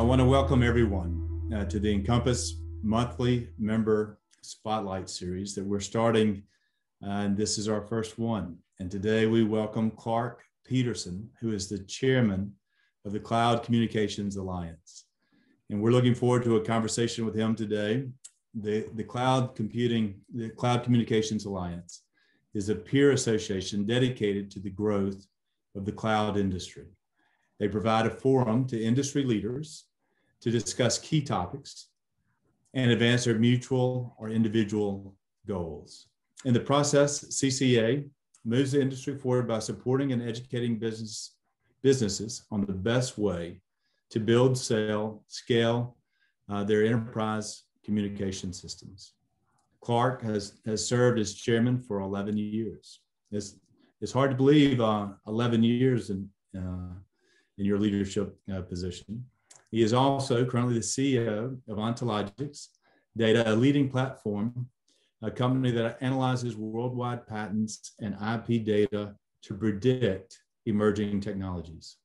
I want to welcome everyone uh, to the INCOMPAS monthly member spotlight series that we're starting. Uh, and this is our first one. And today we welcome Clark Peterson, who is the chairman of the Cloud Communications Alliance. And we're looking forward to a conversation with him today. The, the Cloud Computing, the Cloud Communications Alliance is a peer association dedicated to the growth of the cloud industry. They provide a forum to industry leaders to discuss key topics and advance their mutual or individual goals. In the process, CCA moves the industry forward by supporting and educating business, businesses on the best way to build, sell, scale uh, their enterprise communication systems. Clark has, has served as chairman for 11 years. It's, it's hard to believe uh, 11 years in, uh, in your leadership uh, position. He is also currently the CEO of Ontologix Data, a leading platform, a company that analyzes worldwide patents and IP data to predict emerging technologies.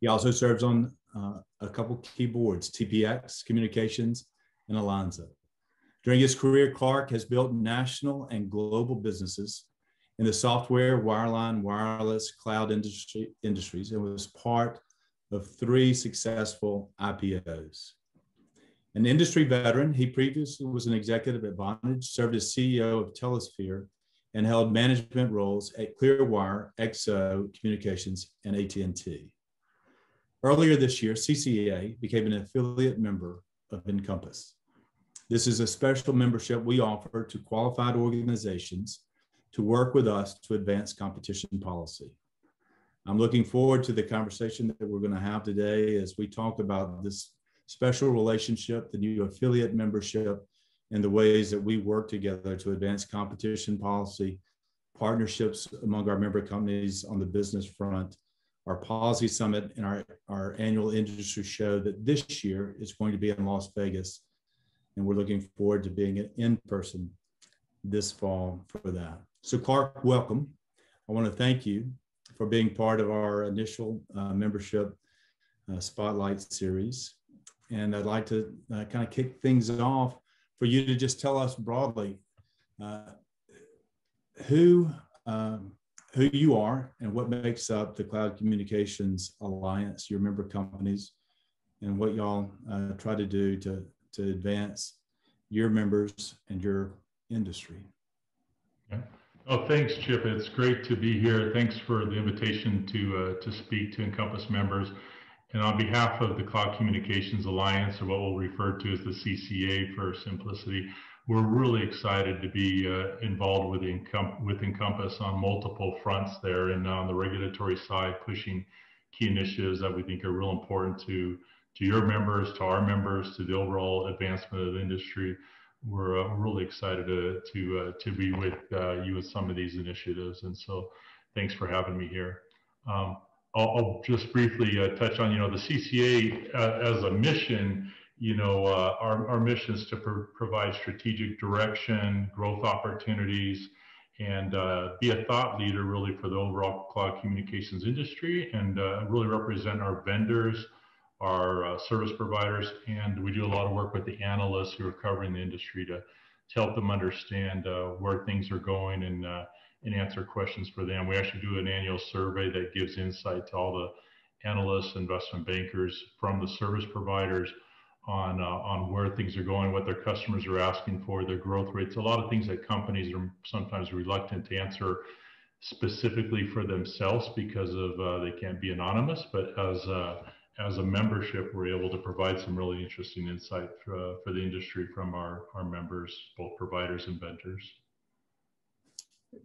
He also serves on uh, a couple key boards, TPX Communications and Alianza. During his career, Clark has built national and global businesses in the software, wireline, wireless, cloud industry, industries, and was part of three successful IPOs. An industry veteran, he previously was an executive at Vonage, served as CEO of Telesphere, and held management roles at Clearwire, XO Communications, and AT&T. Earlier this year, CCA became an affiliate member of INCOMPAS. This is a special membership we offer to qualified organizations to work with us to advance competition policy. I'm looking forward to the conversation that we're going to have today as we talk about this special relationship, the new affiliate membership, and the ways that we work together to advance competition policy, partnerships among our member companies on the business front, our policy summit, and our, our annual industry show that this year is going to be in Las Vegas. And we're looking forward to being in person this fall for that. So, Clark, welcome. I want to thank you for being part of our initial uh, membership uh, spotlight series. And I'd like to uh, kind of kick things off for you to just tell us broadly uh, who um, who you are and what makes up the Cloud Communications Alliance, your member companies, and what y'all uh, try to do to to advance your members and your industry. Oh, thanks, Chip. It's great to be here. Thanks for the invitation to uh, to speak to INCOMPAS members. And on behalf of the Cloud Communications Alliance, or what we'll refer to as the CCA for simplicity, we're really excited to be uh, involved with, Encom with INCOMPAS on multiple fronts there and on the regulatory side, pushing key initiatives that we think are real important to, to your members, to our members, to the overall advancement of the industry we're uh, really excited to to uh, to be with uh, you with some of these initiatives. And so, thanks for having me here. Um, I'll, I'll, just briefly uh, touch on you know the CCA uh, as a mission. You know, uh, our our mission is to pro provide strategic direction, growth opportunities, and be a thought leader really for the overall cloud communications industry, and really represent our vendors our uh, service providers, and we do a lot of work with the analysts who are covering the industry to, to help them understand uh, where things are going and, uh, and answer questions for them. We actually do an annual survey that gives insight to all the analysts, investment bankers from the service providers on, uh, on where things are going, what their customers are asking for, their growth rates, a lot of things that companies are sometimes reluctant to answer specifically for themselves because of uh, they can't be anonymous, but as uh, as a membership, we're able to provide some really interesting insight for, uh, for the industry from our, our members, both providers and vendors.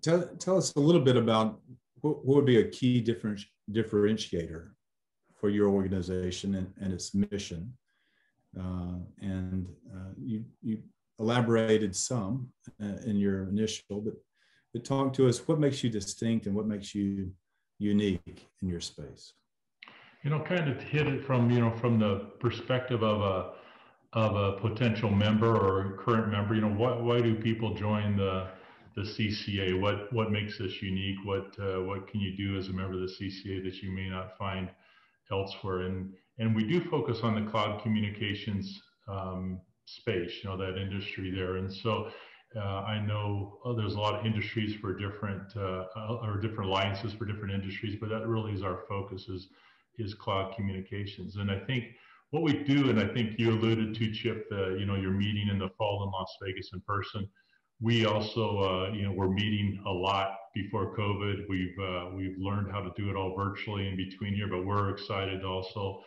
Tell, tell us a little bit about what, what would be a key different, differentiator for your organization and, and its mission. Uh, and uh, you, you elaborated some uh, in your initial, but, but talk to us what makes you distinct and what makes you unique in your space you know, kind of hit it from, you know, from the perspective of a, of a potential member or current member, you know, why, why do people join the, the CCA? What, what makes this unique? What, uh, what can you do as a member of the CCA that you may not find elsewhere? And, And we do focus on the cloud communications um, space, you know, that industry there. And so uh, I know oh, there's a lot of industries for different uh, uh, or different alliances for different industries, but that really is our focus is is cloud communications. And I think what we do, and I think you alluded to Chip, uh, you know, your meeting in the fall in Las Vegas in person. We also, uh, you know, we're meeting a lot before COVID. We've uh, we've learned how to do it all virtually in between here, but we're excited to also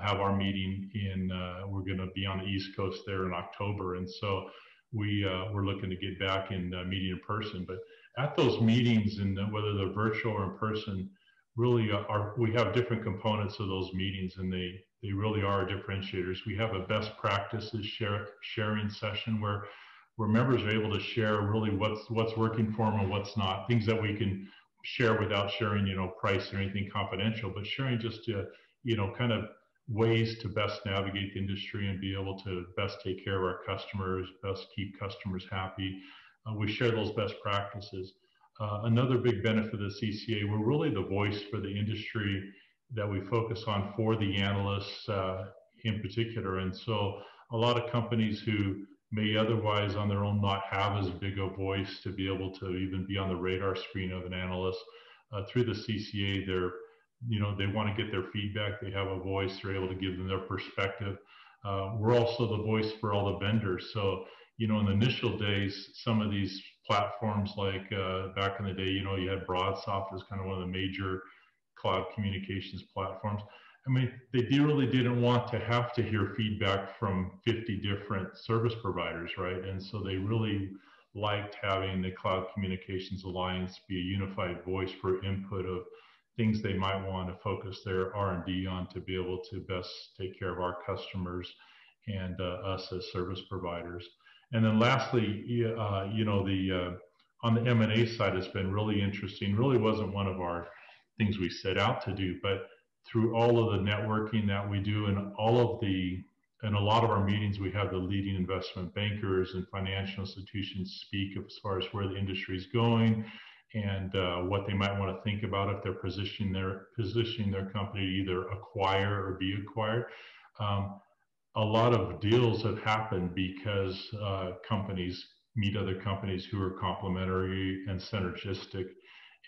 have our meeting in. we're going to be on the East Coast there in October, and so we uh, we're looking to get back in uh, meeting in person. But at those meetings, and whether they're virtual or in person, really are we have different components of those meetings, and they they really are differentiators. We have a best practices share, sharing session where where members are able to share really what's what's working for them and what's not, things that we can share without sharing, you know, price or anything confidential, but sharing just to, you know, kind of ways to best navigate the industry and be able to best take care of our customers, best keep customers happy. Uh, we share those best practices. Uh, another big benefit of the CCA, we're really the voice for the industry that we focus on for the analysts uh, in particular. And so a lot of companies who may otherwise on their own not have as big a voice to be able to even be on the radar screen of an analyst, uh, through the CCA, they're you know they want to get their feedback they have a voice they're able to give them their perspective uh, we're also the voice for all the vendors so you know in the initial days some of these platforms like uh, back in the day you know you had BroadSoft as kind of one of the major cloud communications platforms i mean they really didn't want to have to hear feedback from 50 different service providers right and so they really liked having the cloud communications alliance be a unified voice for input of things they might want to focus their R&D on to be able to best take care of our customers and uh, us as service providers. And then lastly, uh, you know, the uh, on the M&A side, it's been really interesting. Really wasn't one of our things we set out to do, but through all of the networking that we do and all of the in a lot of our meetings, we have the leading investment bankers and financial institutions speak as far as where the industry is going and uh, what they might want to think about if they're positioning their positioning their company to either acquire or be acquired. Um, a lot of deals have happened because uh, companies meet other companies who are complementary and synergistic,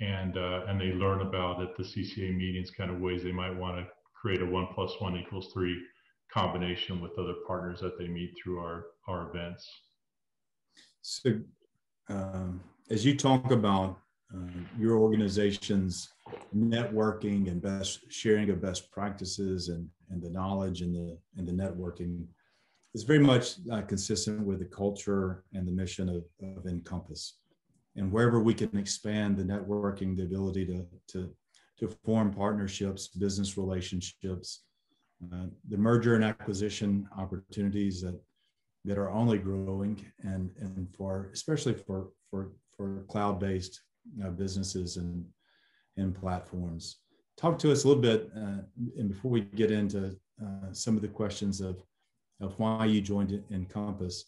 and uh, and they learn about at the CCA meetings kind of ways they might want to create a one plus one equals three combination with other partners that they meet through our our events. So, um, as you talk about uh, your organization's networking and best sharing of best practices and, and the knowledge and the and the networking is very much uh, consistent with the culture and the mission of, of INCOMPAS. And wherever we can expand the networking, the ability to, to, to form partnerships, business relationships, uh, the merger and acquisition opportunities that, that are only growing and, and for, especially for, for, for cloud-based uh, businesses and and platforms. Talk to us a little bit, uh, and before we get into uh, some of the questions of of why you joined INCOMPAS,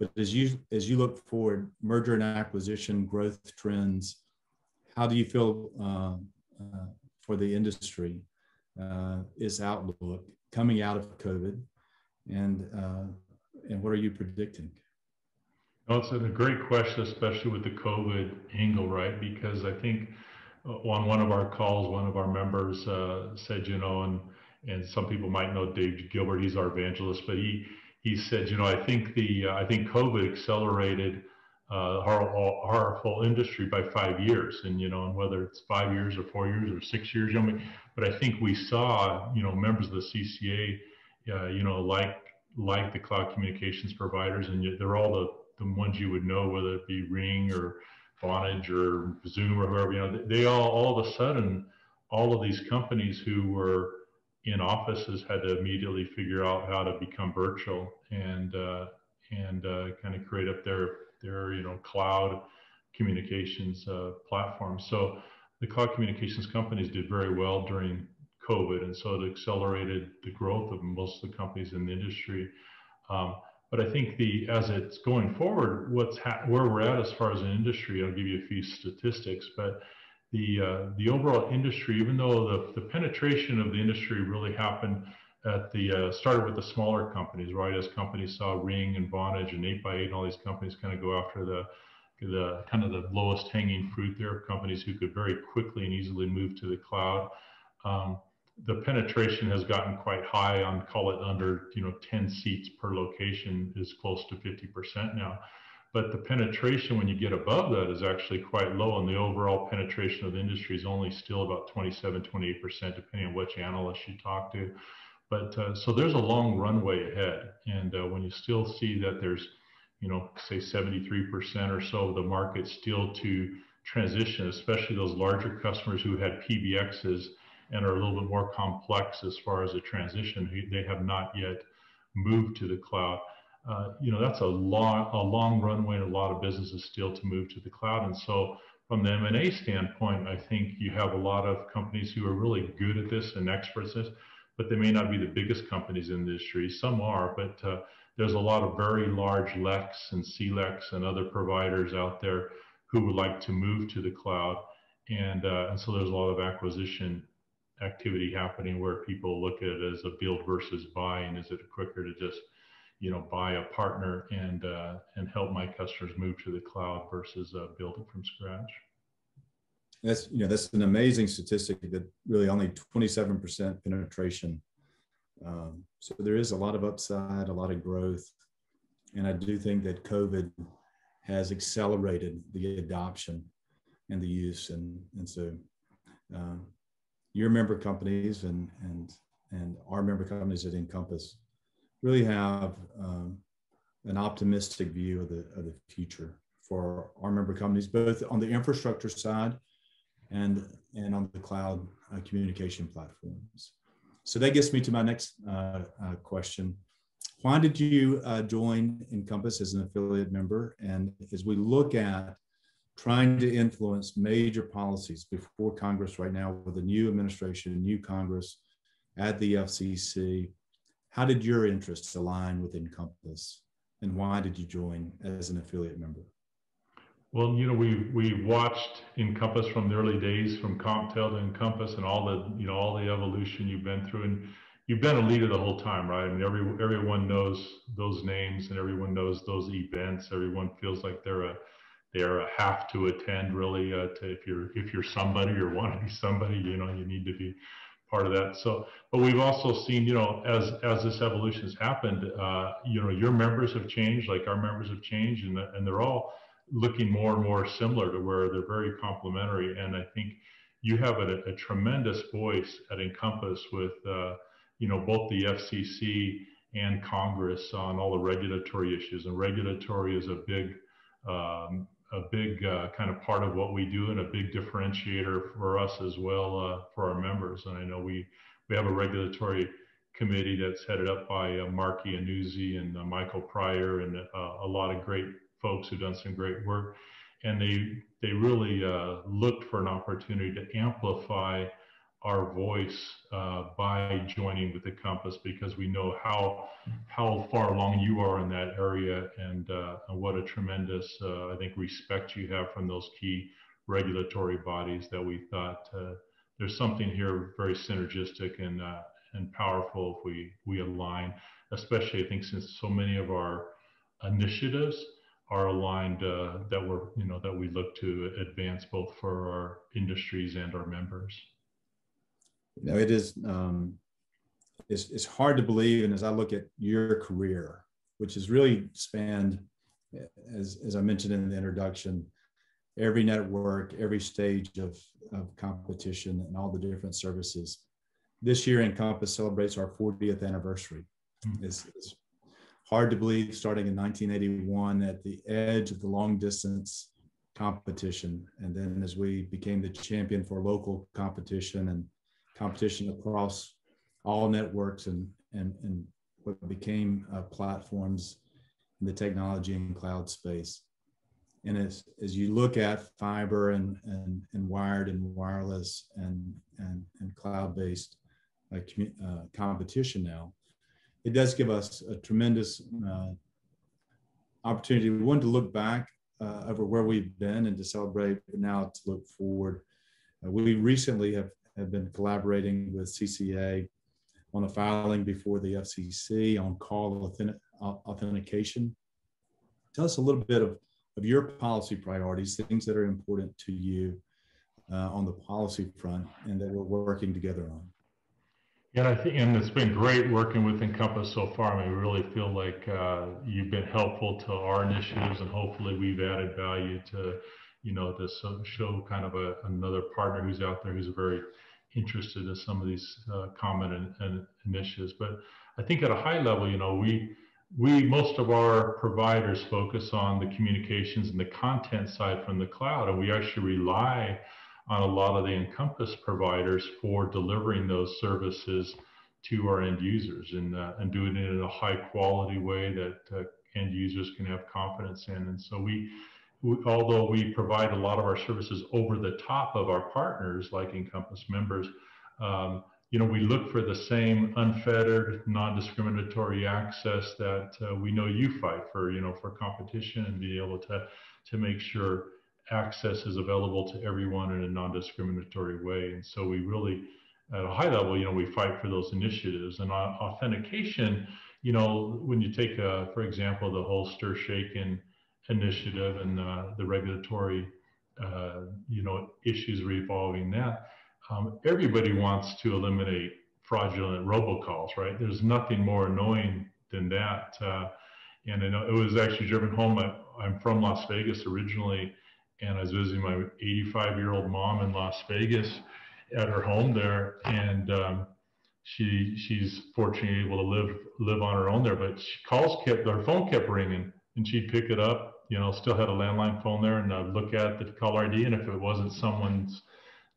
but as you as you look forward, merger and acquisition growth trends, how do you feel uh, uh, for the industry? Uh, is outlook coming out of COVID, and and what are you predicting? No, it's a great question, especially with the COVID angle, right? Because I think uh, on one of our calls, one of our members uh, said, you know, and and some people might know Dave Gilbert, he's our evangelist, but he he said, you know, I think the uh, I think COVID accelerated uh, our our whole industry by five years, and you know, and whether it's five years or four years or six years, you know, but I think we saw, you know, members of the CCA, uh, you know, like like the cloud communications providers, and they're all the the ones you would know, whether it be Ring or Vonage or Zoom or whoever, you know, they all, all of a sudden, all of these companies who were in offices had to immediately figure out how to become virtual and, uh, and uh, kind of create up their, their, you know, cloud communications uh, platform. So the cloud communications companies did very well during COVID, and so it accelerated the growth of most of the companies in the industry. Um, but I think the as it's going forward, what's where we're at as far as an industry, I'll give you a few statistics, but the uh, the overall industry, even though the, the penetration of the industry really happened at the uh, started with the smaller companies, right? As companies saw Ring and Vonage and 8x8 and all these companies kind of go after the the kind of the lowest hanging fruit there, companies who could very quickly and easily move to the cloud. Um, the penetration has gotten quite high on call it under you know 10 seats per location is close to 50% now. But the penetration when you get above that is actually quite low and the overall penetration of the industry is only still about 27 28% depending on which analyst you talk to. But uh, so there's a long runway ahead and uh, when you still see that there's you know say 73% or so of the market still to transition especially those larger customers who had pbxs and are a little bit more complex as far as a transition they have not yet moved to the cloud uh, you know, that's a long, a long runway and a lot of businesses still to move to the cloud. And so from the M&A standpoint, I think you have a lot of companies who are really good at this and experts at this, but they may not be the biggest companies in the industry. Some are, but uh, there's a lot of very large LECs and CLECs and other providers out there who would like to move to the cloud. And, uh, and so there's a lot of acquisition activity happening where people look at it as a build versus buy. And is it quicker to just you know, buy a partner and uh, and help my customers move to the cloud versus uh, build it from scratch. That's you know that's an amazing statistic that really only 27% penetration. Um, so there is a lot of upside, a lot of growth, and I do think that COVID has accelerated the adoption and the use, and and so um, your member companies and and and our member companies at INCOMPAS really have um, an optimistic view of the, of the future for our member companies, both on the infrastructure side and, and on the cloud uh, communication platforms. So that gets me to my next uh, uh, question. Why did you uh, join INCOMPAS as an affiliate member? And as we look at trying to influence major policies before Congress right now with a new administration, new Congress at the FCC, how did your interests align with INCOMPAS, and why did you join as an affiliate member? Well, you know, we we watched INCOMPAS from the early days, from CompTel to INCOMPAS, and all the you know all the evolution you've been through, and you've been a leader the whole time, right? I mean, every everyone knows those names, and everyone knows those events. Everyone feels like they're a they're have to attend, really. Uh, to if you're if you're somebody or want to be somebody, you know, you need to be part of that. So, but we've also seen, you know, as as this evolution has happened, uh, you know, your members have changed, like our members have changed, and and they're all looking more and more similar to where they're very complementary. And I think you have a, a tremendous voice at INCOMPAS with, uh, you know, both the FCC and Congress on all the regulatory issues. And regulatory is a big um, a big uh, kind of part of what we do and a big differentiator for us as well uh, for our members. And I know we we have a regulatory committee that's headed up by uh, Mark and uh, Michael Pryor and uh, a lot of great folks who've done some great work. And they they really uh, looked for an opportunity to amplify our voice uh, by joining with the Compass because we know how how far along you are in that area and, uh, and what a tremendous uh, I think respect you have from those key regulatory bodies that we thought uh, there's something here very synergistic and uh, and powerful if we we align especially I think since so many of our initiatives are aligned uh, that we're you know that we look to advance both for our industries and our members you know, it is um, it's, it's hard to believe. And as I look at your career, which has really spanned, as, as I mentioned in the introduction, every network, every stage of, of competition and all the different services. This year, INCOMPAS celebrates our 40th anniversary. Mm-hmm. It's, it's hard to believe starting in 1981 at the edge of the long distance competition. And then as we became the champion for local competition and competition across all networks and, and, and what became uh, platforms in the technology and cloud space. And as, as you look at fiber and, and, and wired and wireless and, and, and cloud-based uh, uh, competition now, it does give us a tremendous uh, opportunity. We wanted to look back uh, over where we've been and to celebrate, but now to look forward. Uh, we recently have have been collaborating with CCA on a filing before the FCC on call authentication. Tell us a little bit of, of your policy priorities, things that are important to you uh, on the policy front and that we're working together on. Yeah, I think, and it's been great working with INCOMPAS so far. I mean, we really feel like uh, you've been helpful to our initiatives, and hopefully, we've added value to, you know, to show kind of a, another partner who's out there who's very interested in some of these uh, common and, and initiatives. But I think at a high level, you know, we we most of our providers focus on the communications and the content side from the cloud, and we actually rely on a lot of the INCOMPAS providers for delivering those services to our end users and, uh, and doing it in a high quality way that uh, end users can have confidence in. And so we, we, although we provide a lot of our services over the top of our partners like INCOMPAS members, um, you know, we look for the same unfettered, non-discriminatory access that uh, we know you fight for, you know, for competition and be able to, to make sure access is available to everyone in a non-discriminatory way. And so we really, at a high level, you know, we fight for those initiatives. And authentication, you know, when you take, a, for example, the whole STIR/SHAKEN initiative and uh, the regulatory, uh, you know, issues revolving that, um, everybody wants to eliminate fraudulent robocalls, right? There's nothing more annoying than that. Uh, and I know it was actually driven home. I, I'm from Las Vegas originally, and I was visiting my 85 year old mom in Las Vegas at her home there, and um, she she's fortunately able to live live on her own there. But she calls kept her phone kept ringing, and she'd pick it up. You know, still had a landline phone there, and I'd look at the caller ID, and if it wasn't someone's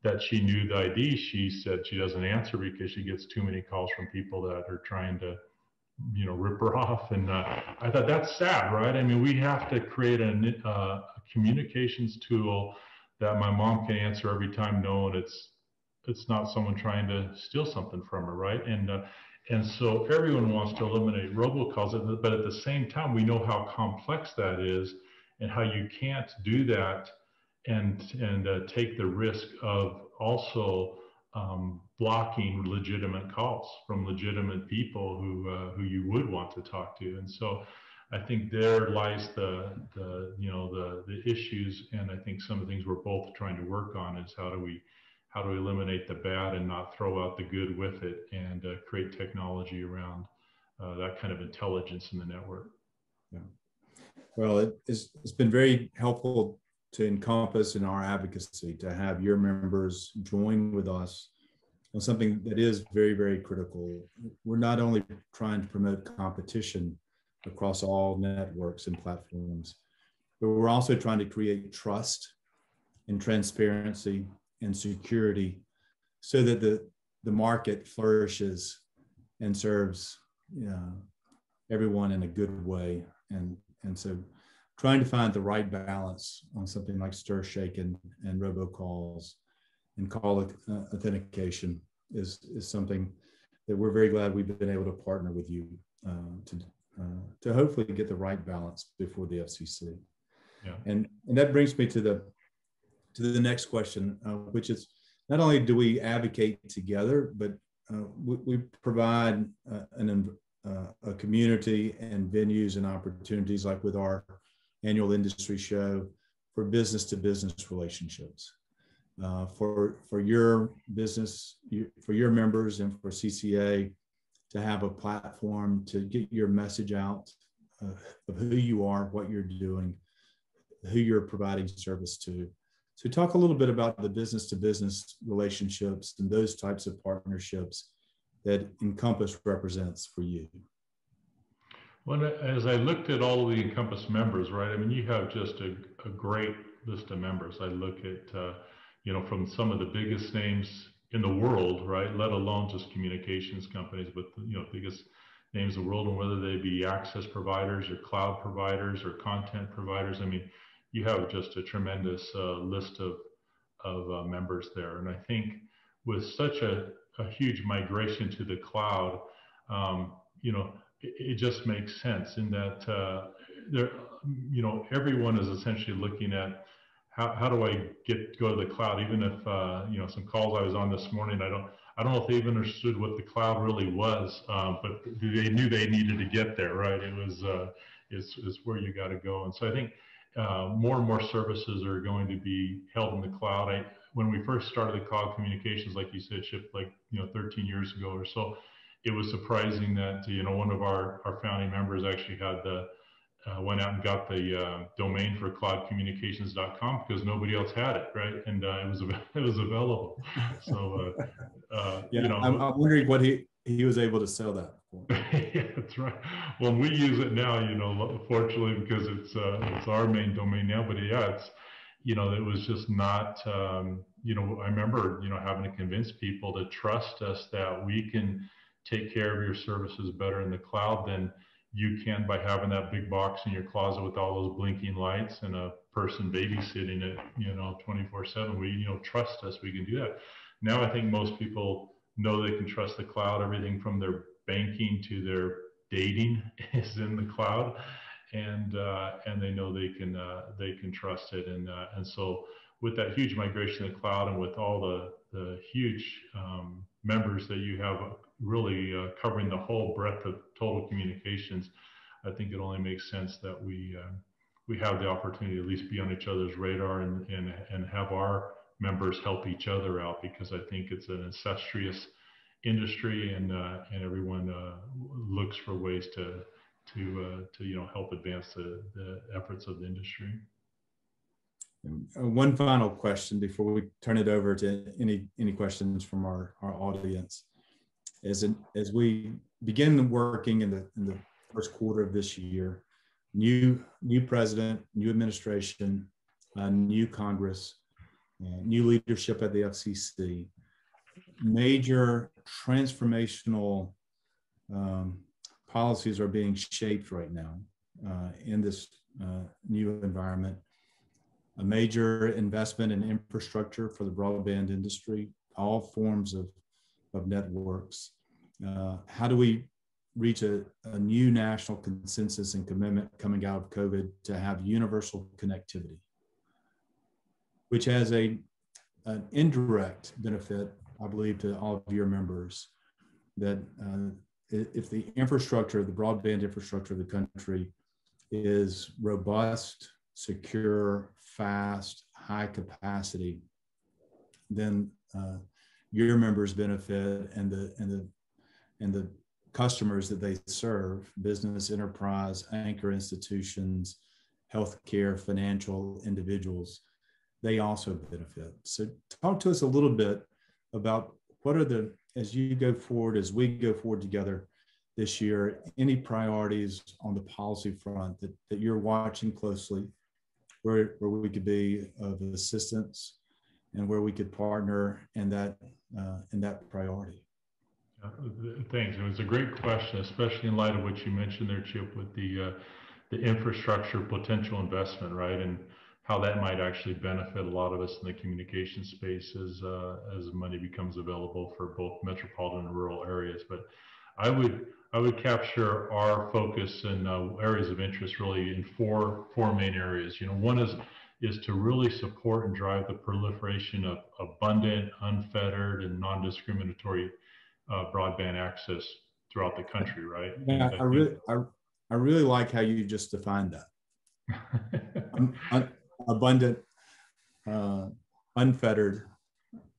that she knew the ID, she said she doesn't answer because she gets too many calls from people that are trying to you know rip her off. And uh, i thought that's sad right? I mean we have to create a, uh, a, communications tool that my mom can answer every time no and it's it's not someone trying to steal something from her right? And uh, and so everyone wants to eliminate robocalls but at the same time we know how complex that is and how you can't do that and and uh, take the risk of also um, blocking legitimate calls from legitimate people who uh, who you would want to talk to. And so, I think there lies the the you know the the issues, and I think some of the things we're both trying to work on is how do we how do we eliminate the bad and not throw out the good with it, and uh, create technology around uh, that kind of intelligence in the network. Yeah. Well, it, it's, it's been very helpful to INCOMPAS in our advocacy to have your members join with us on something that is very, very critical. We're not only trying to promote competition across all networks and platforms, but we're also trying to create trust and transparency and security so that the, the market flourishes and serves you know, everyone in a good way. And, and so trying to find the right balance on something like stir shake and and robocalls and call uh, authentication is, is something that we're very glad we've been able to partner with you uh, to, uh, to hopefully get the right balance before the FCC. Yeah. And, and that brings me to the, to the next question, uh, which is not only do we advocate together, but uh, we, we, provide uh, a community and venues and opportunities like with our annual industry show for business to business relationships. Uh, for, for your business, for your members and for CCA to have a platform to get your message out uh, of who you are, what you're doing, who you're providing service to. So talk a little bit about the business to business relationships and those types of partnerships that INCOMPAS represents for you. Well, as I looked at all of the INCOMPAS members, right, I mean, you have just a, a great list of members. I look at, uh, you know, from some of the biggest names in the world, right, let alone just communications companies, but, you know, biggest names in the world, and whether they be access providers or cloud providers or content providers. I mean, you have just a tremendous uh, list of, of uh, members there. And I think with such a, a huge migration to the cloud, um, you know, it, just makes sense in that uh, there, you know, everyone is essentially looking at how, how do I get go to the cloud? Even if uh, you know some calls I was on this morning, I don't I don't know if they even understood what the cloud really was, um, but they knew they needed to get there, right? It was, uh, is, is where you got to go. And so I think uh, more and more services are going to be held in the cloud. I, when we first started the cloud communications, like you said, Chip, like, you know, 13 years ago or so, it was surprising that, you know, one of our, our founding members actually had the, uh, went out and got the uh, domain for cloudcommunications.com because nobody else had it, right? And uh, it was it was available. So, uh, uh, yeah, you know, I'm, I'm, wondering what he he was able to sell that for. yeah, that's right. Well, we use it now, you know, fortunately because it's uh, it's our main domain now. But yeah, it's you know, it was just not. Um, you know, I remember you know having to convince people to trust us that we can take care of your services better in the cloud than you can by having that big box in your closet with all those blinking lights and a person babysitting it, you know, 24 seven. We, you know, trust us, we can do that. Now I think most people know they can trust the cloud. Everything from their banking to their dating is in the cloud, and uh, and they know they can uh, they can trust it. And uh, and so with that huge migration to the cloud and with all the the huge um, members that you have really uh, covering the whole breadth of total communications, I think it only makes sense that we uh, we have the opportunity to at least be on each other's radar and and and have our members help each other out because I think it's an incestuous industry and uh, and everyone uh, looks for ways to to uh, to you know help advance the, the efforts of the industry. Uh, one final question before we turn it over to any any questions from our, our audience as, in, as we begin working in the, in the first quarter of this year, new, new president, new administration, uh, new Congress, uh, new leadership at the FCC, major transformational um, policies are being shaped right now uh, in this uh, new environment. A major investment in infrastructure for the broadband industry, all forms of, of networks, uh, how do we reach a, a, new national consensus and commitment coming out of COVID to have universal connectivity, which has a, an indirect benefit, I believe, to all of your members that uh, if the infrastructure, the broadband infrastructure of the country is robust, secure, fast, high capacity, then uh, your members benefit and the and the and the customers that they serve business enterprise anchor institutions healthcare financial individuals they also benefit. So talk to us a little bit about what are the as you go forward as we go forward together this year any priorities on the policy front that, that you're watching closely? Where, where we could be of assistance and where we could partner in that uh, in that priority? Thanks. It was a great question, especially in light of what you mentioned there, Chip, with the uh, the infrastructure potential investment, right, and how that might actually benefit a lot of us in the communication space as uh, as money becomes available for both metropolitan and rural areas. But I would I would capture our focus and uh, areas of interest really in four four main areas. You know, one is is to really support and drive the proliferation of abundant, unfettered, and non-discriminatory uh, broadband access throughout the country, right? Yeah, I, I really, I, I really like how you just defined that. un, un, abundant, uh, unfettered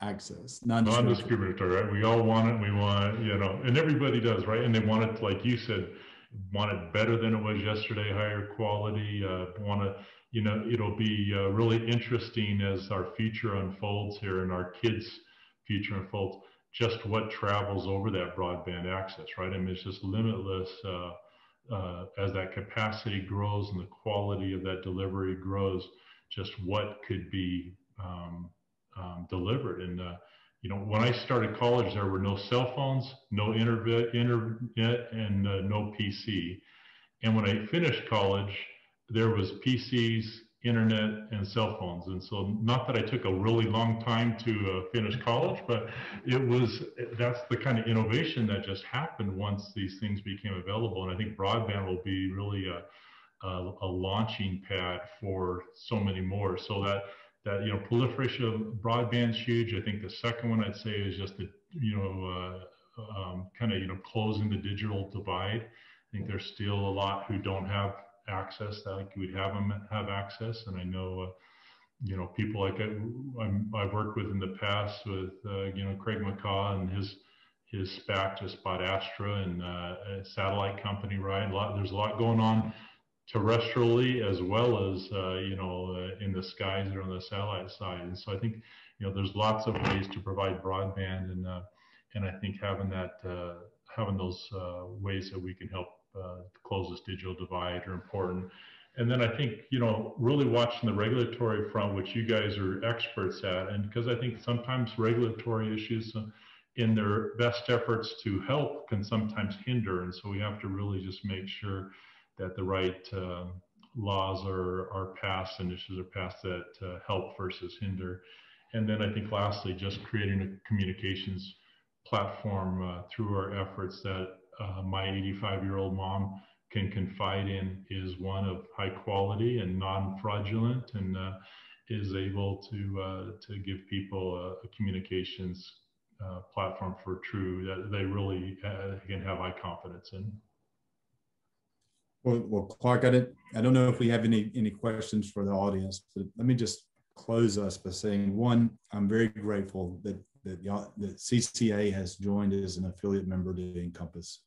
access, non-discriminatory. right? We all want it. We want, you know, and everybody does, right? And they want it, like you said, want it better than it was yesterday, higher quality. Uh, want to, you know, it'll be uh, really interesting as our future unfolds here and our kids' future unfolds just what travels over that broadband access, right? I mean, it's just limitless uh, uh, as that capacity grows and the quality of that delivery grows, just what could be um, um, delivered. And, uh, you know, when I started college, there were no cell phones, no internet, and uh, no PC. And when I finished college, there was PCs, internet and cell phones. And so, not that I took a really long time to uh, finish college, but it was that's the kind of innovation that just happened once these things became available. And I think broadband will be really a, a, a launching pad for so many more. So that that you know proliferation of broadband is huge. I think the second one I'd say is just the you know, uh, um, kind of, you know, closing the digital divide. I think there's still a lot who don't have access that like we'd have them have access. And I know, uh, you know, people like I, have worked with in the past with, uh, you know, Craig McCaw and his his SPAC just bought Astra and uh, a satellite company, right? A lot, there's a lot going on terrestrially as well as uh, you know uh, in the skies or on the satellite side. And so I think you know there's lots of ways to provide broadband, and uh, and I think having that having those ways that we can help close this digital divide are important. And then I think you know really watching the regulatory front, which you guys are experts at, and because I think sometimes regulatory issues in their best efforts to help can sometimes hinder. And so we have to really just make sure that the right uh, laws are, are passed, initiatives are passed that uh, help versus hinder. And then I think lastly, just creating a communications platform uh, through our efforts that uh, my 85 year old mom can confide in is one of high quality and non-fraudulent and uh, is able to to give people a, a communications uh, platform for true that they really uh, can have high confidence in. Well, well, Clark, I didn't. I don't know if we have any any questions for the audience, but let me just close us by saying one, I'm very grateful that that, that CCA has joined as an affiliate member to INCOMPAS.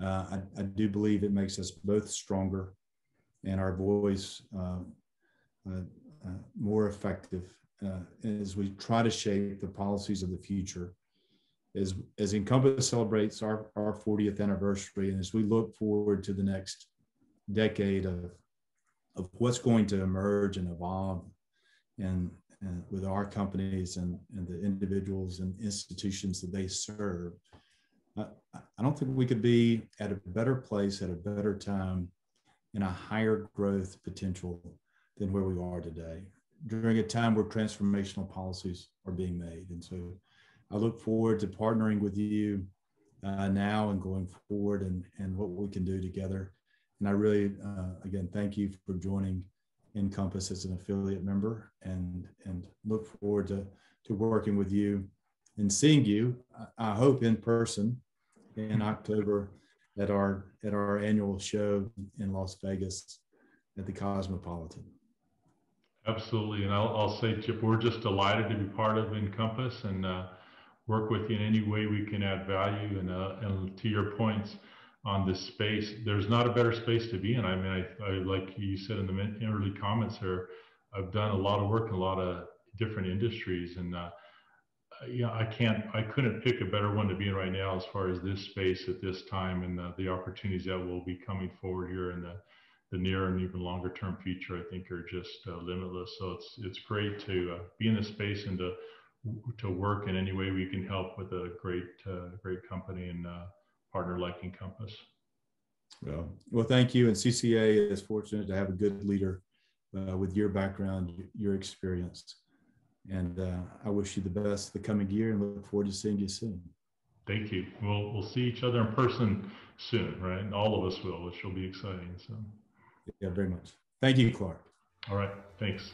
Uh, I, I, do believe it makes us both stronger and our voice uh, uh, uh more effective uh, as we try to shape the policies of the future. As, as INCOMPAS celebrates our, our 40th anniversary, and as we look forward to the next decade of, of what's going to emerge and evolve and, and with our companies and, and the individuals and institutions that they serve, I, I don't think we could be at a better place at a better time in a higher growth potential than where we are today during a time where transformational policies are being made. And so I look forward to partnering with you uh, now and going forward and, and what we can do together. And I really, uh, again, thank you for joining INCOMPAS as an affiliate member and, and look forward to, to working with you and seeing you, I hope in person in October at our, at our annual show in Las Vegas at the Cosmopolitan. Absolutely. And I'll, I'll say, Chip, we're just delighted to be part of INCOMPAS and uh, work with you in any way we can add value. And, uh, and to your points on this space, there's not a better space to be in. I mean, I, I like you said in the early comments here, I've done a lot of work in a lot of different industries and uh, I can't, I couldn't pick a better one to be in right now as far as this space at this time and the, the opportunities that will be coming forward here in the the near and even longer term future, I think, are just uh, limitless. So it's it's great to uh, be in the space and to to work in any way we can help with a great uh, great company and uh, partner like INCOMPAS. Well, well, thank you. And CCA is fortunate to have a good leader uh, with your background, your experience, and uh, I wish you the best the coming year and look forward to seeing you soon. Thank you. We'll we'll see each other in person soon, right? And All of us will, which will be exciting. So. Yeah, very much. Thank you, Clark. All right. Thanks.